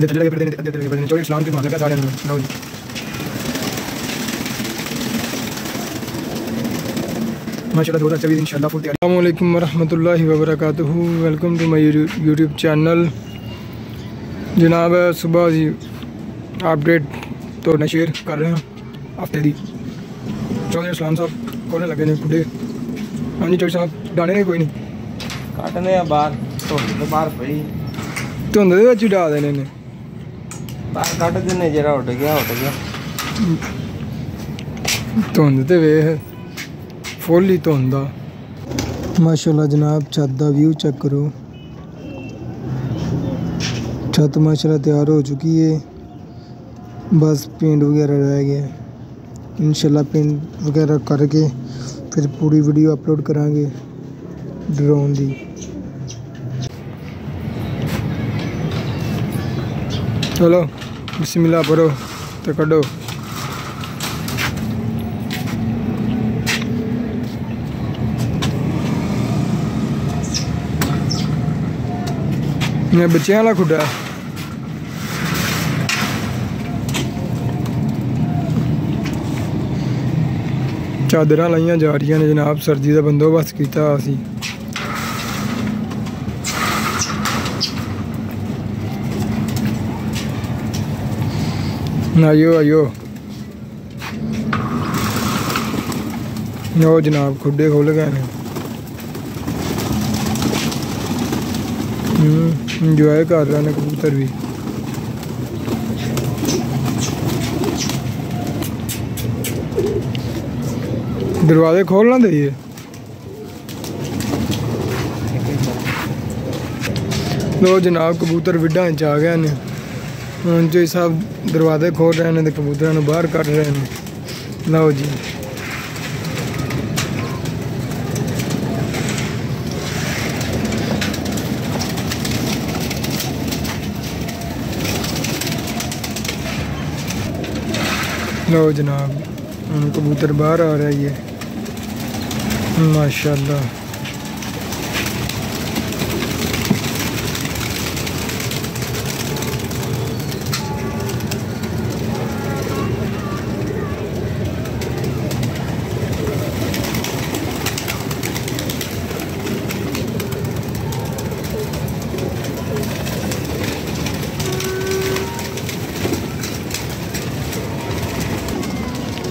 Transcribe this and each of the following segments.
चौड़ी इस्लाम के मामले का साढ़े नौ माशा बहुत अच्छा भी इन शाला फुल अल्लाम वरहमल work welcome to my YouTube channel जनाब सुबह जी अपडेट तो शेयर कर रहे हैं। हफ़्ते की चौधरी इस्लाम साहब कौन लगे ने खुले हाँ जी चौधरी साहब डाने ने कोई नहीं? बाहर धुंद तो बाहर पई देने बाहर माशाल्लाह जनाब छत का व्यू चेक करो छत माशाल्लाह तैयार हो चुकी है बस पेंट वगैरह रह गया इंशाल्लाह पेंट वगैरह करके फिर पूरी वीडियो अपलोड करा ड्रोन की चलो बिस्मिल्लाह पढ़ो तो कढो मैं बच्चे वाला खुडा ਚਾਦਰਾਂ ਲਾਈਆਂ ਜਾ ਰਹੀਆਂ ਨੇ ਜਨਾਬ ਸਰਦੀ ਦਾ ਬੰਦੋਬਸਤ ਕੀਤਾ ਅਸੀਂ आयो आयो नो, जनाब खुडे खुल गए इंजॉय हम्म, कर रहे हैं कबूतर भी। दरवाजे खोलना चाहिए लो, जनाब, कबूतर विडा च आ गए ने। जी साहब दरवाजे खोल रहे हैं तो कबूतर बाहर कट रहे हैं लो जी लो जनाब कबूतर बाहर आ रहा है ये माशाल्लाह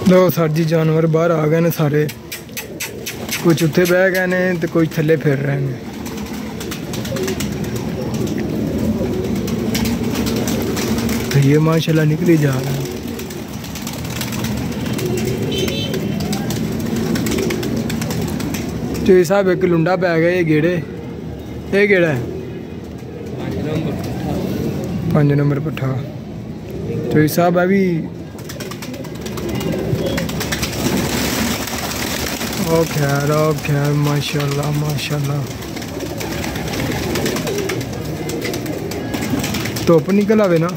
ਲੋ ਸਰ ਜੀ ਜਾਨਵਰ ਬਾਹਰ ਆ ਗਏ ਨੇ ਸਾਰੇ ਕੁਝ ਉੱਥੇ ਬਹਿ ਗਏ ਨੇ ਤੇ ਕੁਝ ਥੱਲੇ ਫਿਰ ਰਹੇ ਨੇ तो ये माशाल्लाह निकल ही जा रहा है ਜੀ ਸਾਹਿਬ ਇੱਕ ਲੁੰਡਾ ਪੈ ਗਿਆ ਇਹ ਗੇੜੇ ਇਹ ਕਿਹੜਾ ਹੈ 5 ਨੰਬਰ ਪੱਠਾ ਜੀ ਸਾਹਿਬ ਆ ਵੀ O kar, o kar, maşallah, ਧੁੱਪ ਨਿਕਲ ਆਵੇ ਨਾ।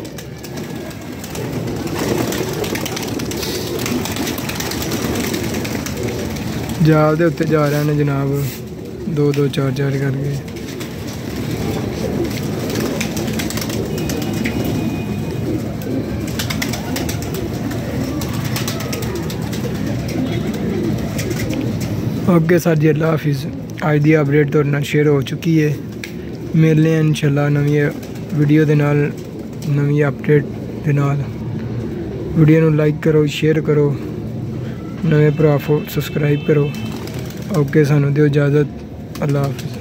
ਜਾਲ ਦੇ ਉੱਤੇ ਜਾ ਰਹੇ ਨੇ ਜਨਾਬ। ਦੋ ਦੋ ਚਾਰ ਚਾਰ ਕਰਕੇ। ओके सर जी अल्लाह हाफिज़ ਅੱਜ ਦੀ ਅਪਡੇਟ ਤੁਹਾਡੇ ਨਾਲ ਸ਼ੇਅਰ ਹੋ ਚੁੱਕੀ ਹੈ ਮਿਲਨੇ ਆ ਇਨਸ਼ਾਅੱਲਾ ਨਵੀਂ ਵੀਡੀਓ ਦੇ ਨਾਲ ਨਵੀਂ ਅਪਡੇਟ ਦੇ ਨਾਲ ਵੀਡੀਓ ਨੂੰ ਲਾਈਕ ਕਰੋ ਸ਼ੇਅਰ ਕਰੋ ਨਵੇਂ ਭਰਾ ਸਬਸਕ੍ਰਾਈਬ ਕਰੋ ਓਕੇ ਸਾਨੂੰ ਦਿਓ ਇਜਾਜ਼ਤ ਅੱਲਾਹ ਹਾਫਿਜ਼